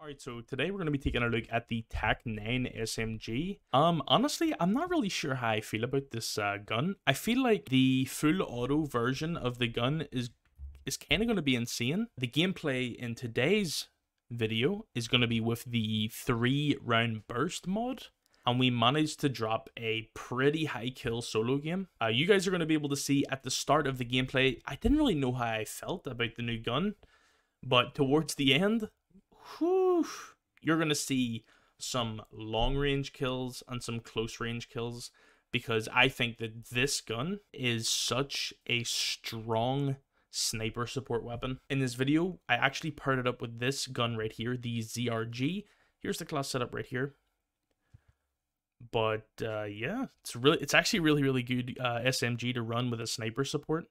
Alright, so today we're going to be taking a look at the Tec-9 SMG. Um, honestly, I'm not really sure how I feel about this uh, gun. I feel like the full auto version of the gun is is kind of going to be insane. The gameplay in today's video is going to be with the three round burst mod. And we managed to drop a pretty high kill solo game. Uh, you guys are going to be able to see at the start of the gameplay, I didn't really know how I felt about the new gun. But towards the end, whew, you're going to see some long range kills and some close range kills because I think that this gun is such a strong sniper support weapon. In this video, I actually paired it up with this gun right here, the ZRG. Here's the class setup right here. But uh, yeah, it's really, it's actually really, really good uh, SMG to run with a sniper support.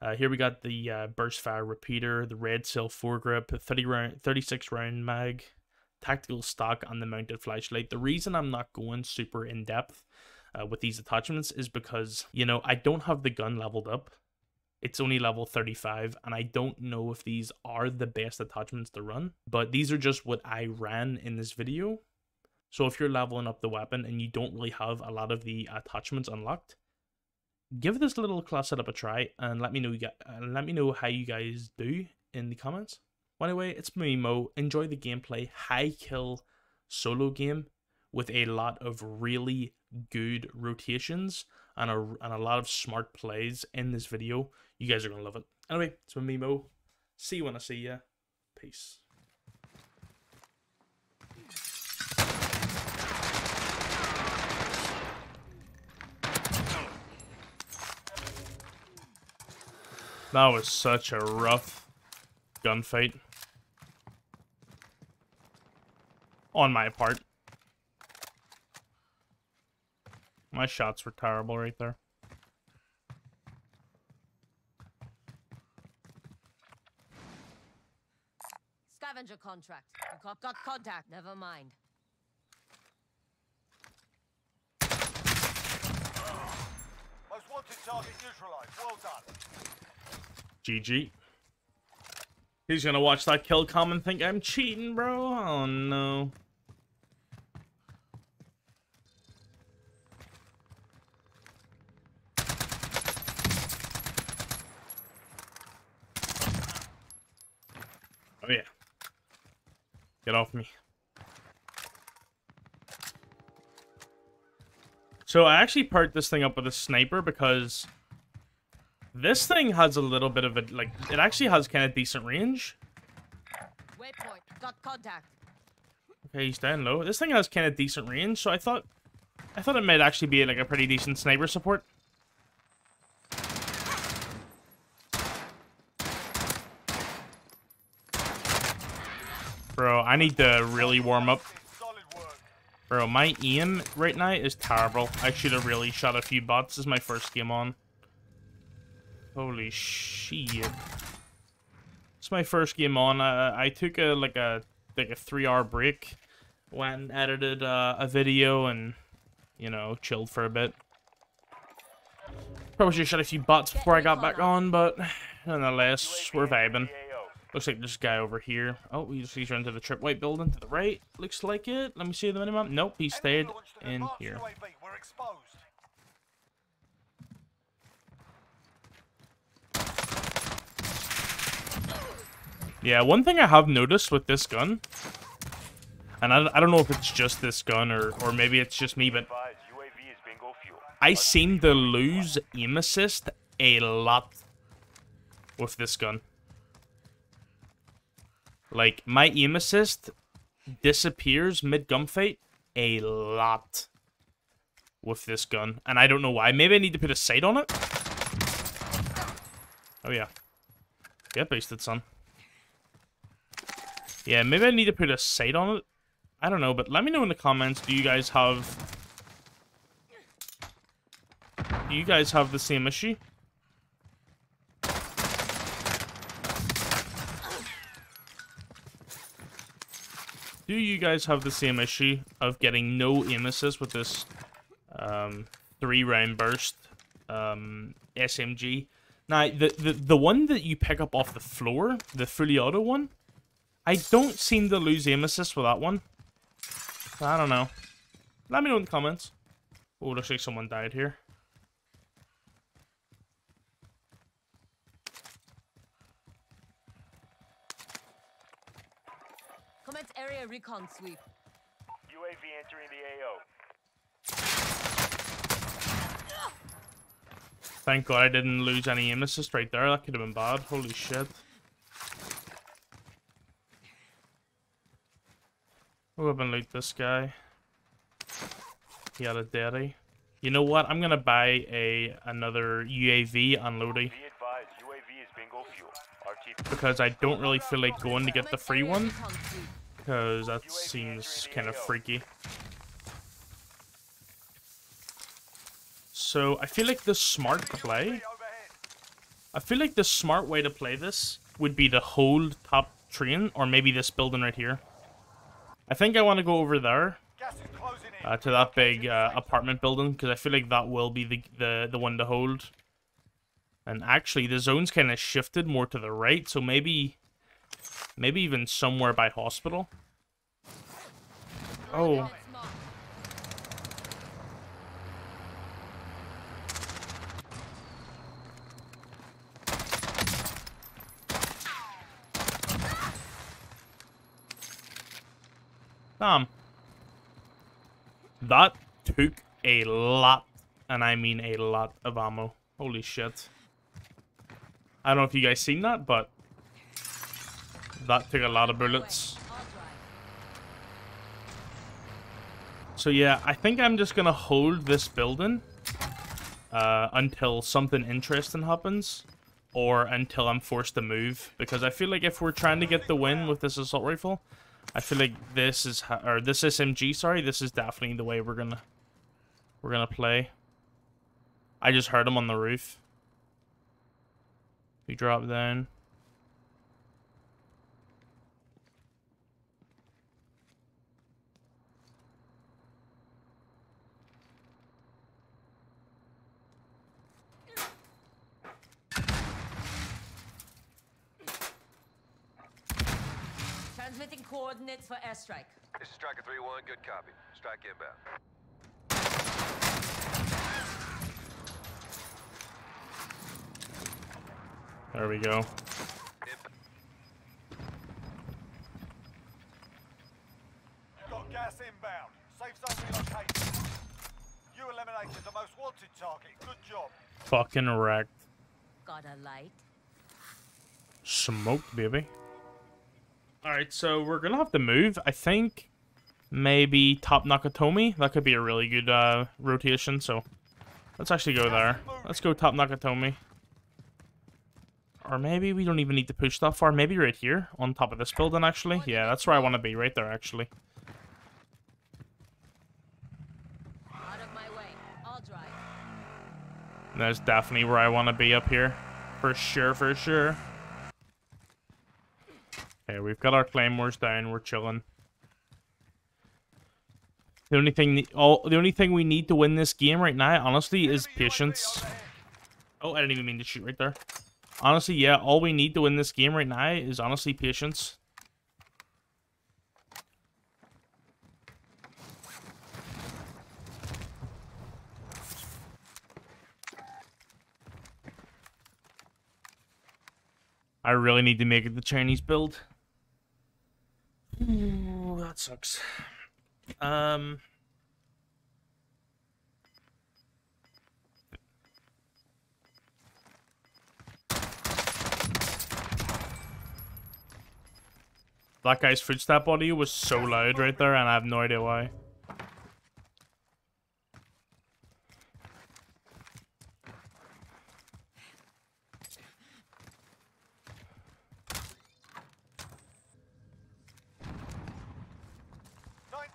Uh, here we got the uh, burst fire repeater, the red cell foregrip, 30 round, 36 round mag, tactical stock, and the mounted flashlight. The reason I'm not going super in depth uh, with these attachments is because you know I don't have the gun leveled up. It's only level 35, and I don't know if these are the best attachments to run. But these are just what I ran in this video. So if you're leveling up the weapon and you don't really have a lot of the attachments unlocked, give this little class setup a try and let me know you get, uh, let me know how you guys do in the comments. Well, anyway, it's me Mo. Enjoy the gameplay, high kill solo game with a lot of really good rotations and a, and a lot of smart plays in this video. You guys are gonna love it. Anyway, it's me Mo. See you when I see ya. Peace. That was such a rough gunfight. On my part. My shots were terrible right there. Scavenger contract. You got, got contact. Never mind. Most wanted target neutralized. Well done. GG. He's gonna watch that kill come and think I'm cheating, bro. Oh no. Oh yeah. Get off me. So I actually parked this thing up with a sniper because this thing has a little bit of a, like, it actually has kind of decent range. Waypoint. Got contact. Okay, he's down low. This thing has kind of decent range, so I thought, I thought it might actually be like a pretty decent sniper support. Bro, I need to really warm up. Bro, my aim right now is terrible. I should have really shot a few bots. This is my first game on. Holy shit. It's my first game on. I, I took a like a like a three hour break when edited uh, a video and you know chilled for a bit. Probably should have shot a few bots before I got back on, but nonetheless, we're vibing. Looks like this guy over here. Oh, he's, he's run to the trip white building to the right. Looks like it. Let me see the minimap. Nope, he stayed in here. UAV. We're exposed. Yeah, one thing I have noticed with this gun, and I, I don't know if it's just this gun or, or maybe it's just me, but Advise, UAV is bingo fuel. I seem to lose aim assist a lot with this gun. Like, my aim assist disappears mid gunfight a lot with this gun. And I don't know why. Maybe I need to put a sight on it? Oh, yeah. Get boosted, son. Yeah, maybe I need to put a sight on it. I don't know, but let me know in the comments. Do you guys have... Do you guys have the same issue? Do you guys have the same issue of getting no aim assist with this um, three round burst um, SMG? Now, the, the, the one that you pick up off the floor, the fully auto one, I don't seem to lose aim assist with that one. I don't know. Let me know in the comments. Oh, looks like someone died here. Commence area recon sweep. UAV entering the AO. Thank God I didn't lose any aim assist right there. That could have been bad. Holy shit. We'll up and loot this guy. He had a daddy. You know what? I'm gonna buy a another UAV unloading Be advised, UAV is bingo fuel. RTB. because I don't really feel like going to get the free one because that seems kind of freaky. So I feel like the smart play. I feel like the smart way to play this would be to hold top train or maybe this building right here. I think I want to go over there Gas is closing in. uh, to that big uh, apartment building because I feel like that will be the the the one to hold. And actually, the zone's kind of shifted more to the right, so maybe maybe even somewhere by hospital. Oh, Coordinates damn. That took a lot, and I mean a lot of ammo. Holy shit. I don't know if you guys seen that, but that took a lot of bullets. So yeah, I think I'm just gonna hold this building uh, until something interesting happens, or until I'm forced to move. Because I feel like if we're trying to get the win with this assault rifle, I feel like this is ha- or this SMG. Sorry, this is definitely the way we're gonna we're gonna play. I just heard him on the roof. He dropped down. Transmitting coordinates for airstrike. This is Striker 3-1, good copy. Strike inbound. There we go. Imp- got gas inbound. Safe zone relocated. You eliminated the most wanted target. Good job. Fucking wrecked. Got a light. Smoked, baby. Alright, so we're gonna have to move. I think maybe top Nakatomi. That could be a really good uh, rotation, so let's actually go there. Let's go top Nakatomi. Or maybe we don't even need to push that far. Maybe right here, on top of this building, actually. Yeah, that's where I want to be, right there, actually. Out of my way. I'll drive. That's definitely where I want to be up here. For sure, for sure. Okay, we've got our claymores down. We're chilling. The only thing, all the only thing we need to win this game right now, honestly, is patience. Oh, I didn't even mean to shoot right there. Honestly, yeah, all we need to win this game right now is honestly patience. I really need to make it the Chinese build. Ooh, that sucks. Um. That guy's footstep audio was so loud right there, and I have no idea why.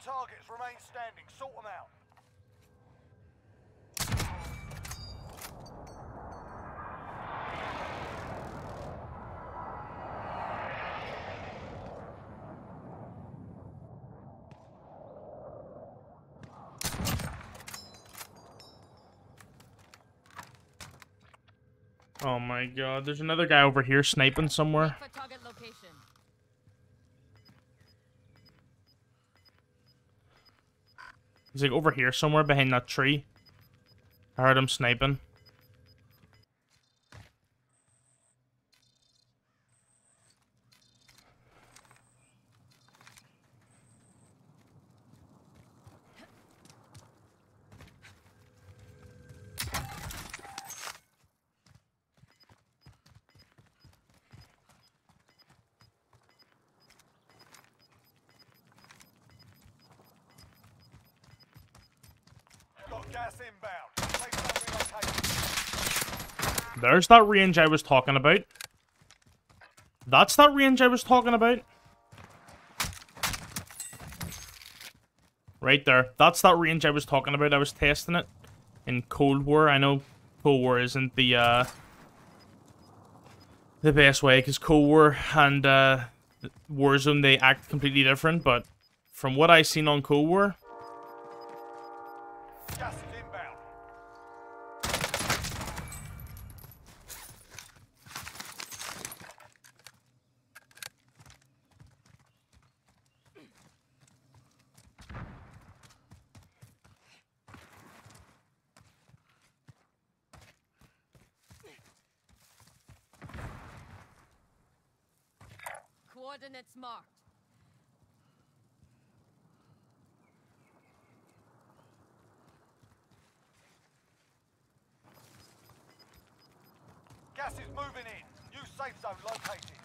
Targets remain standing. Sort them out. Oh my god, there's another guy over here sniping somewhere. For target location. He's like over here somewhere behind that tree. I heard him sniping. There's that range I was talking about. That's that range I was talking about. Right there. That's that range I was talking about. I was testing it in Cold War. I know Cold War isn't the uh, the best way because Cold War and uh, Warzone they act completely different. But from what I seen on Cold War, Gas is inbound. Coordinates marked. Gas is moving in. New safe zone located.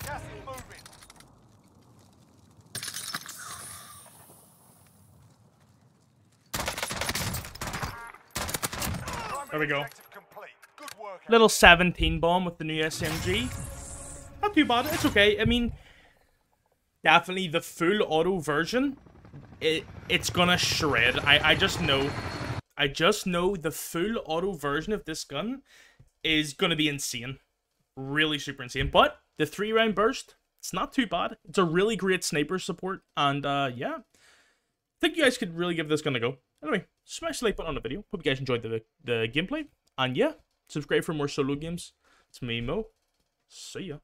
Gas is moving. There we go. Objective complete. Good work. little 17 bomb with the new SMG. Not too bad. It's okay. I mean, definitely the full auto version. It it's gonna shred. I I just know. I just know the full auto version of this gun is gonna be insane. Really super insane. But the three round burst, it's not too bad. It's a really great sniper support, and uh yeah. I think you guys could really give this gun a go. Anyway, smash the like button on the video. Hope you guys enjoyed the the gameplay. And yeah, subscribe for more solo games. It's me, Mo. See ya.